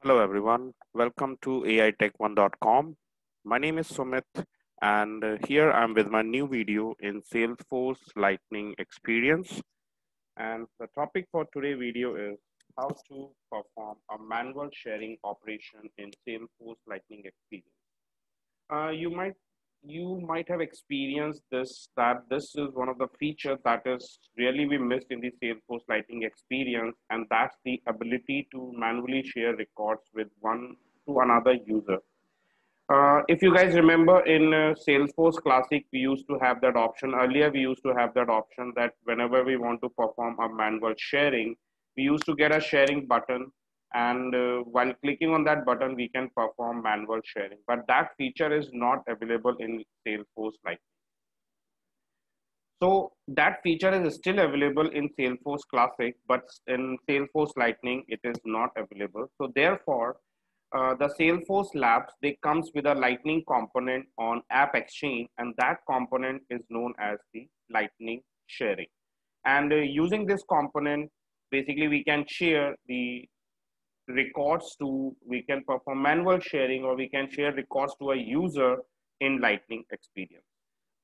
Hello everyone, welcome to AITechone.com. My name is Sumit and uh, here I'm with my new video in Salesforce Lightning Experience. And the topic for today video is how to perform a manual sharing operation in Salesforce Lightning Experience. Uh, you might you might have experienced this that this is one of the features that is really we missed in the Salesforce Lightning experience, and that's the ability to manually share records with one to another user. Uh, if you guys remember in uh, Salesforce Classic, we used to have that option. Earlier, we used to have that option that whenever we want to perform a manual sharing, we used to get a sharing button and uh, while clicking on that button we can perform manual sharing. But that feature is not available in salesforce lightning so that feature is still available in salesforce classic but in salesforce lightning it is not available. So therefore uh, the salesforce labs they comes with a lightning component on app exchange and that component is known as the lightning sharing. And uh, using this component basically we can share the records to, we can perform manual sharing or we can share records to a user in Lightning experience.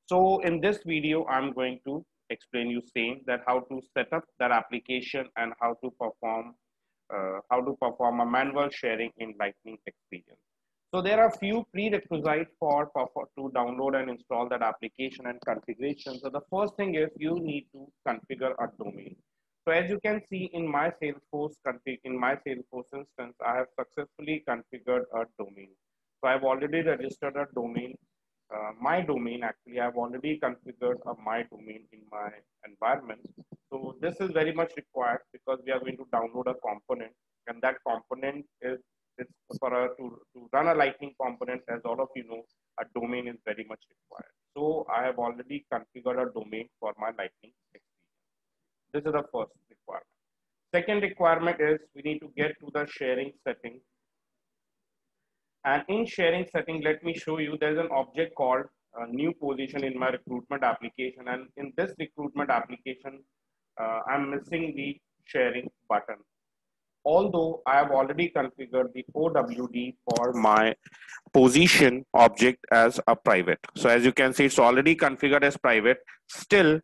So in this video, I'm going to explain you same that how to set up that application and how to perform uh, how to perform a manual sharing in Lightning experience. So there are few prerequisites for, for to download and install that application and configuration. So the first thing is you need to configure a domain. So as you can see in my Salesforce config, in my Salesforce instance, I have successfully configured a domain. So I've already registered a domain, uh, my domain actually, I've already configured a my domain in my environment. So this is very much required because we are going to download a component and that component is, is for a, to, to run a lightning component, as all of you know, a domain is very much required. So I have already configured a domain for my lightning this is the first requirement. Second requirement is we need to get to the sharing setting. And in sharing setting, let me show you there's an object called a new position in my recruitment application. And in this recruitment application, uh, I'm missing the sharing button. Although I have already configured the OWD for my position object as a private. So as you can see, it's already configured as private. Still,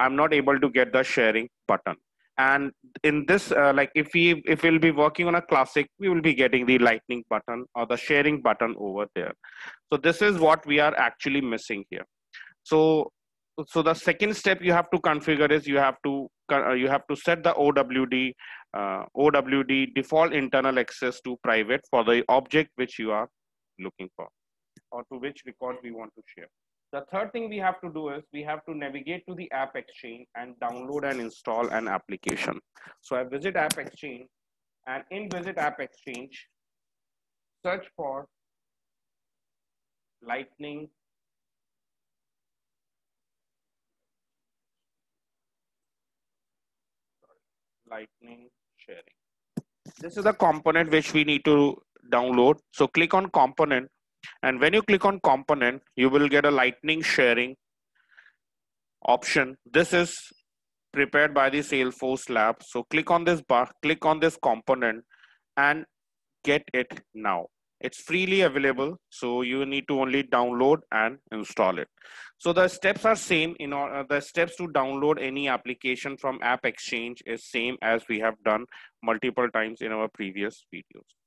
I'm not able to get the sharing button. And in this, uh, like if we if we'll be working on a classic, we will be getting the lightning button or the sharing button over there. So this is what we are actually missing here. So so the second step you have to configure is you have to uh, you have to set the OWD uh, OWD default internal access to private for the object which you are looking for or to which record we want to share. The third thing we have to do is we have to navigate to the app exchange and download and install an application. So I visit app exchange and in visit app exchange, search for lightning lightning sharing. This is the component which we need to download. So click on component and when you click on component, you will get a lightning sharing option. This is prepared by the Salesforce lab. So click on this bar, click on this component and get it now. It's freely available. So you need to only download and install it. So the steps are same in order, uh, the steps to download any application from App Exchange is same as we have done multiple times in our previous videos.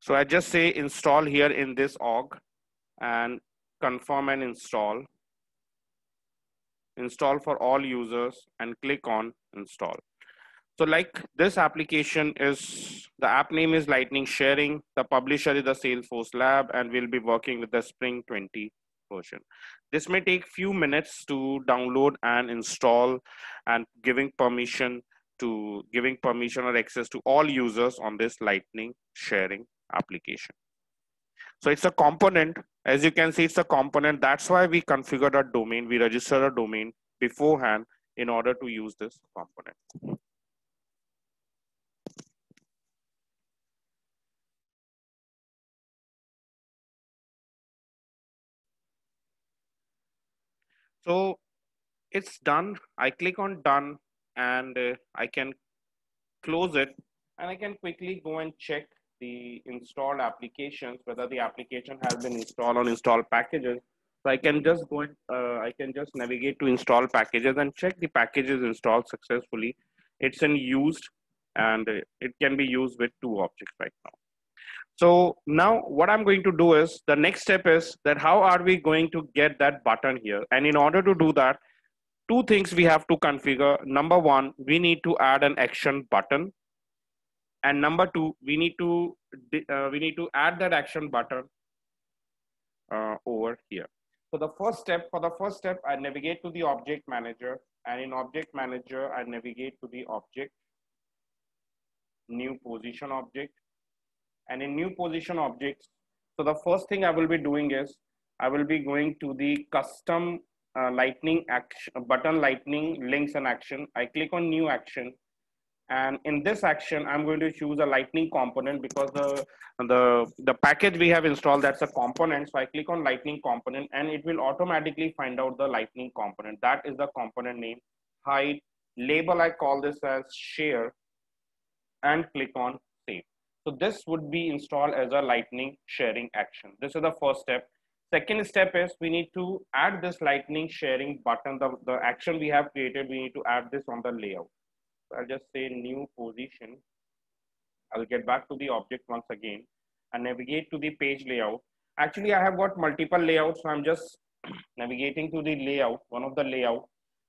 So I just say install here in this org and confirm and install. Install for all users and click on install. So like this application is, the app name is Lightning Sharing. The publisher is the Salesforce Lab and we'll be working with the Spring 20 version. This may take few minutes to download and install and giving permission to giving permission or access to all users on this Lightning sharing application. So it's a component. As you can see, it's a component. That's why we configured a domain. We registered a domain beforehand in order to use this component. So it's done. I click on done and uh, I can close it and I can quickly go and check the installed applications, whether the application has been installed on install packages. So I can just go uh, I can just navigate to install packages and check the packages installed successfully. It's in used and it can be used with two objects right now. So now what I'm going to do is the next step is that how are we going to get that button here? And in order to do that, two things we have to configure. Number one, we need to add an action button. And number two, we need to uh, we need to add that action button uh, over here. So the first step, for the first step, I navigate to the object manager and in object manager, I navigate to the object, new position object and in new position objects. So the first thing I will be doing is I will be going to the custom uh, lightning action button lightning links and action. I click on new action. And in this action, I'm going to choose a lightning component because the, the, the package we have installed, that's a component. So I click on lightning component and it will automatically find out the lightning component. That is the component name, hide, label, I call this as share and click on save. so this would be installed as a lightning sharing action. This is the first step. Second step is we need to add this lightning sharing button, the, the action we have created, we need to add this on the layout. I'll just say new position. I'll get back to the object once again and navigate to the page layout. Actually, I have got multiple layouts. So I'm just navigating to the layout, one of the layout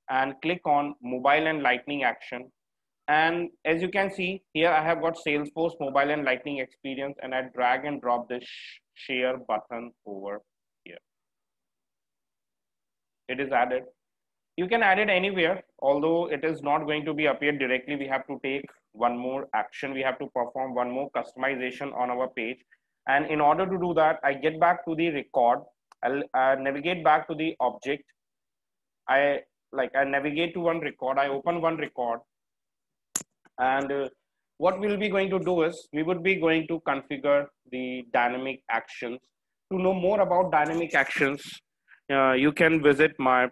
and click on mobile and lightning action and as you can see here, I have got Salesforce mobile and lightning experience and I drag and drop this share button over here. It is added. You can add it anywhere, although it is not going to be appeared directly. We have to take one more action. We have to perform one more customization on our page. And in order to do that, I get back to the record. I'll uh, navigate back to the object. I like I navigate to one record. I open one record and uh, what we'll be going to do is we would be going to configure the dynamic actions. To know more about dynamic actions, uh, you can visit my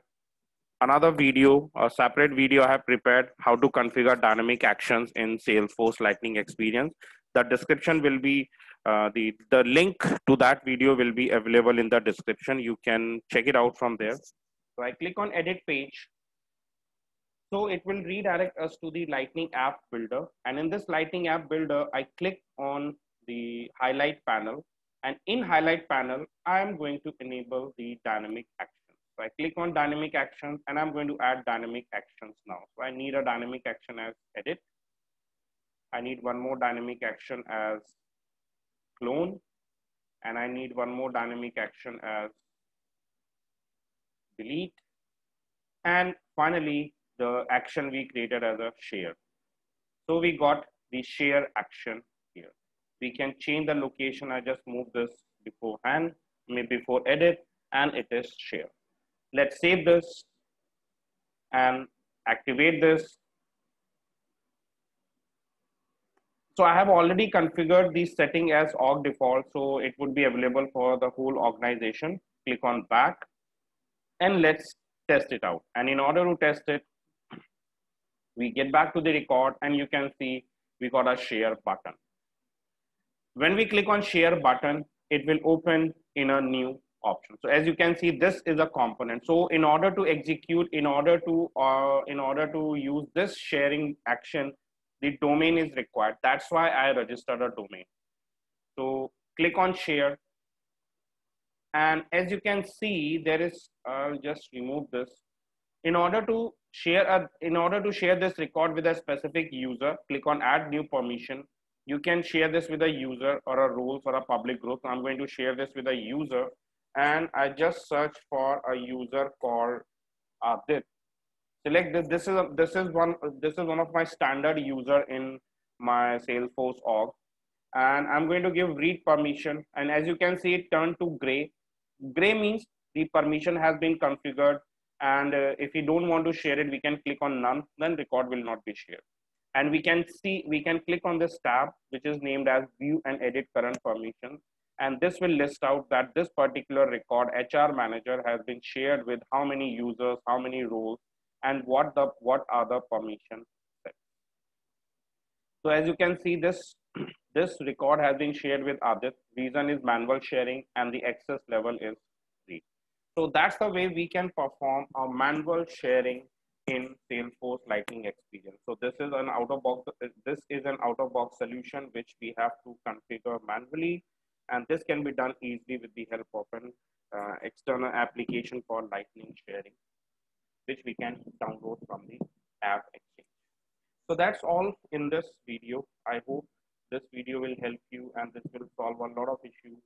another video, a separate video I have prepared how to configure dynamic actions in Salesforce Lightning Experience. The description will be uh, the the link to that video will be available in the description. You can check it out from there. So I click on edit page so it will redirect us to the Lightning App Builder. And in this Lightning App Builder, I click on the highlight panel. And in highlight panel, I am going to enable the dynamic actions. So I click on dynamic actions and I'm going to add dynamic actions now. So I need a dynamic action as edit. I need one more dynamic action as clone. And I need one more dynamic action as delete. And finally, the action we created as a share. So we got the share action here. We can change the location. I just move this beforehand, maybe before edit, and it is share. Let's save this and activate this. So I have already configured the setting as org default, so it would be available for the whole organization. Click on back and let's test it out. And in order to test it, we get back to the record and you can see we got a share button. When we click on share button, it will open in a new option. So as you can see, this is a component. So in order to execute, in order to, uh, in order to use this sharing action, the domain is required. That's why I registered a domain. So click on share. And as you can see, there is, I'll just remove this. In order to share a, in order to share this record with a specific user, click on add new permission. You can share this with a user or a role for a public group. I'm going to share this with a user and I just search for a user called Adit. Select this. This is a, this is one this is one of my standard user in my Salesforce org, and I'm going to give read permission. And as you can see, it turned to gray. Gray means the permission has been configured and uh, if we don't want to share it we can click on none then record will not be shared and we can see we can click on this tab which is named as view and edit current permission and this will list out that this particular record hr manager has been shared with how many users how many roles and what the what are the permissions So as you can see, this, this record has been shared with Adit. Reason is manual sharing and the access level is free. So that's the way we can perform a manual sharing in Salesforce Lightning Experience. So this is an out of box, this is an out of box solution which we have to configure manually. And this can be done easily with the help of an uh, external application called Lightning Sharing, which we can download from the App Exchange. So that's all in this video. I hope this video will help you and this will solve a lot of issues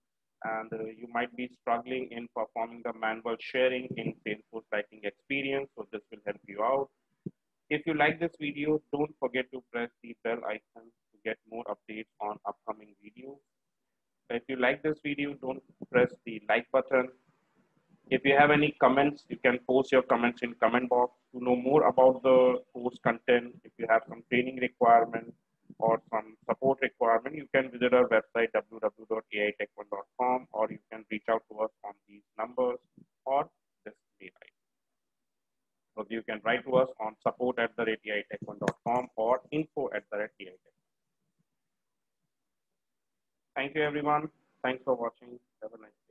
and uh, you might be struggling in performing the manual sharing in Salesforce Lightning Experience. So this will help you out. If you like this video, don't forget to press the bell icon to get more updates on upcoming videos. If you like this video, don't press the like button. If you have any comments, you can post your comments in comment box. To know more about the course content, if you have some training requirements, or some support requirement, you can visit our website www.aitechone.com or you can reach out to us on these numbers or this mail So you can write to us on support at the aitechone.com or info at the. Thank you everyone. Thanks for watching. Have a nice day.